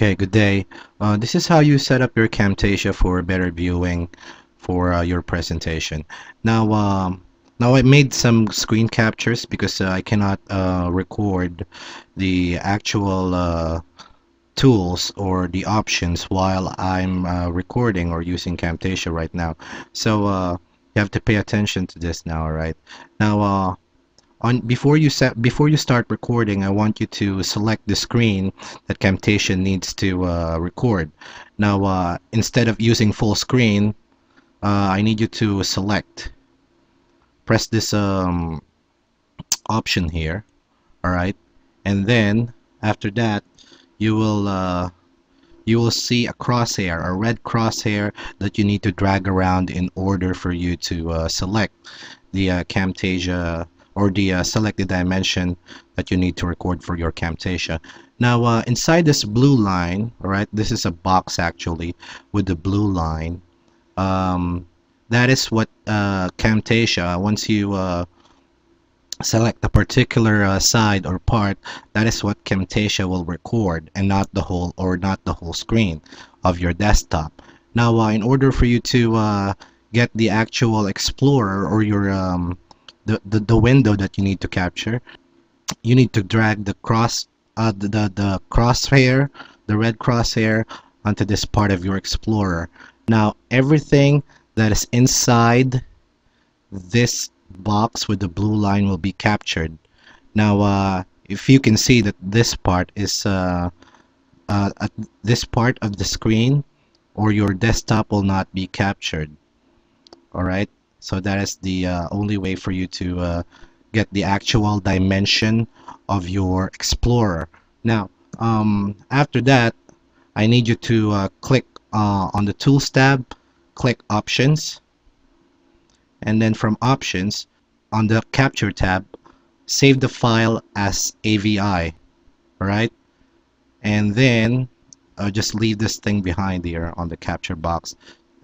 Okay, good day. Uh, this is how you set up your Camtasia for better viewing for uh, your presentation. Now, um, now I made some screen captures because uh, I cannot uh, record the actual uh, tools or the options while I'm uh, recording or using Camtasia right now. So you have to pay attention to this now, all right? Now, on before you set before you start recording I want you to select the screen that Camtasia needs to uh, record. Now uh, instead of using full screen uh, I need you to select. Press this um, option here. Alright and then after that you will uh, you will see a crosshair a red crosshair that you need to drag around in order for you to uh, select the uh, Camtasia or the uh, selected dimension that you need to record for your Camtasia. Now uh, inside this blue line, right, this is a box actually with the blue line. Um, that is what uh, Camtasia, once you uh, select a particular uh, side or part, that is what Camtasia will record and not the whole or not the whole screen of your desktop. Now uh, in order for you to get the actual Explorer or your um, the, the, the window that you need to capture you need to drag the cross uh, the, the, the crosshair the red crosshair onto this part of your explorer. Now everything that is inside this box with the blue line will be captured. Now uh, if you can see that this part is uh, uh, at this part of the screen or your desktop will not be captured. Alright so that is the uh, only way for you to uh, get the actual dimension of your Explorer. Now, um, after that, I need you to uh, click uh, on the Tools tab, click Options, and then from Options, on the Capture tab, save the file as AVI, alright? And then uh, just leave this thing behind here on the capture box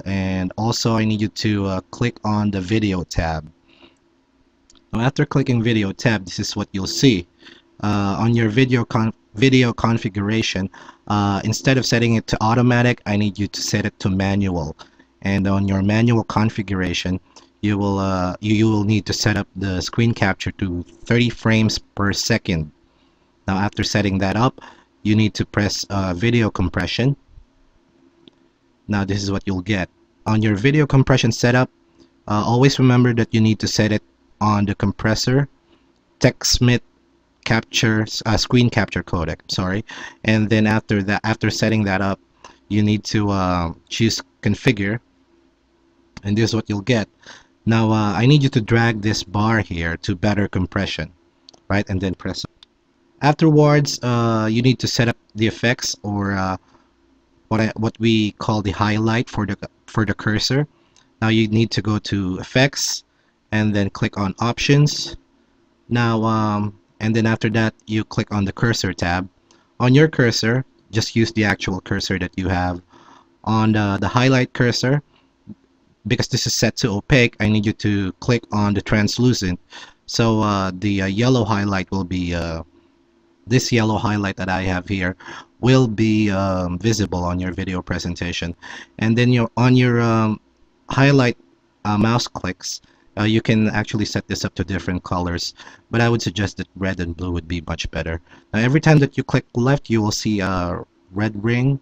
and also I need you to uh, click on the video tab. Now after clicking video tab this is what you'll see. Uh, on your video con video configuration uh, instead of setting it to automatic I need you to set it to manual. And on your manual configuration you will uh, you, you will need to set up the screen capture to 30 frames per second. Now after setting that up you need to press uh, video compression now this is what you'll get. On your video compression setup uh, always remember that you need to set it on the compressor TechSmith capture uh, screen capture codec sorry. And then after that after setting that up you need to uh, choose configure. And this is what you'll get. Now uh, I need you to drag this bar here to better compression right? And then press afterwards uh, you need to set up the effects or uh, what I, what we call the highlight for the for the cursor. Now you need to go to effects and then click on options. Now um, and then after that you click on the cursor tab. On your cursor just use the actual cursor that you have. On the, the highlight cursor because this is set to opaque I need you to click on the translucent. So uh, the uh, yellow highlight will be uh, this yellow highlight that I have here will be um, visible on your video presentation. And then you're on your um, highlight uh, mouse clicks uh, you can actually set this up to different colors but I would suggest that red and blue would be much better. Now every time that you click left you will see a uh, red ring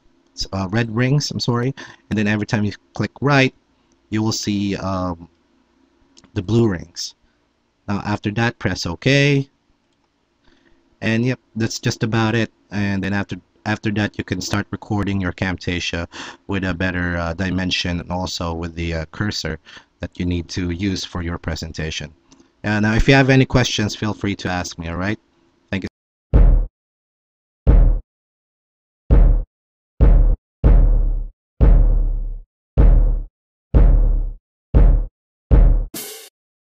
uh, red rings I'm sorry. And then every time you click right you will see um, the blue rings. Now after that press OK and yep that's just about it and then after after that you can start recording your Camtasia with a better uh, dimension and also with the uh, cursor that you need to use for your presentation. Uh, now if you have any questions feel free to ask me alright